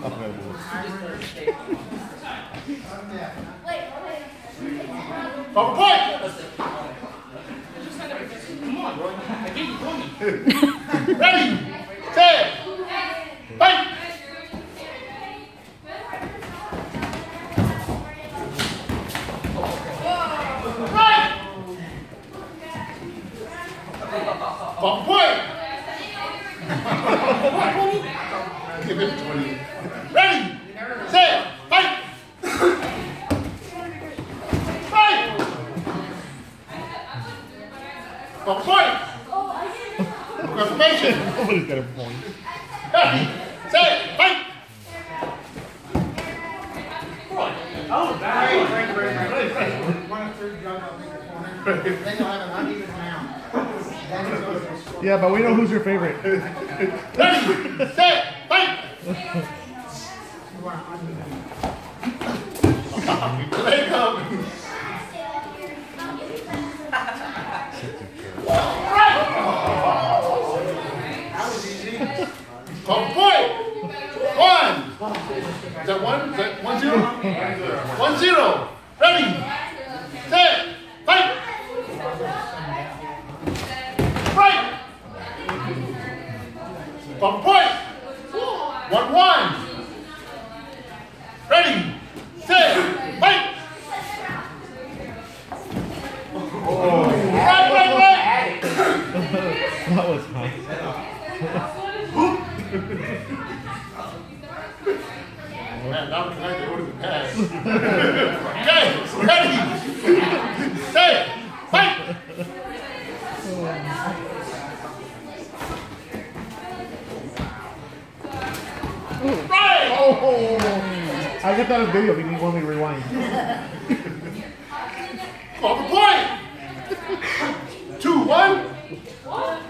From point. Ready. Set. Fight. From point. Give it 20. Ready. Set. Fight. Fight. From point. Confirmation. Nobody's got a point. Ready. Set. Fight. Oh, bad. Frank, Frank, Frank, Frank. One of third jump up in the corner. Then you'll have an uneven round. Then it goes to score. Yeah, but we know who's your favorite. Ready. Set. Fight. You want uneven. Leg up. That was point. One. Is that one? Is that one zero? One zero. Ready. Set. Fight. Right. From point. One one. Ready. Set. Fight. Right, right, right. That was fun. Man, the okay, ready, set, fight! Right! Oh, I got that on video. If you want me to rewind. On the! Two, one.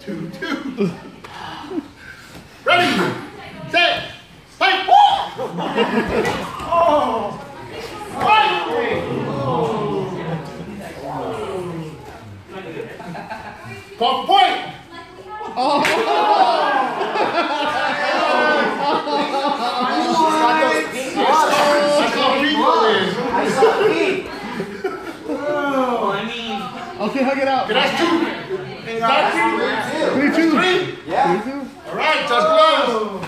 Two, two. Ready, set, fight! Oh! Fight! On point! That's Okay, hug it out. Okay, that's two. Is that Three, two. three? Three, two. All right, touch gloves.